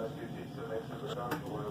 uh, Jiu Jitsu makes it a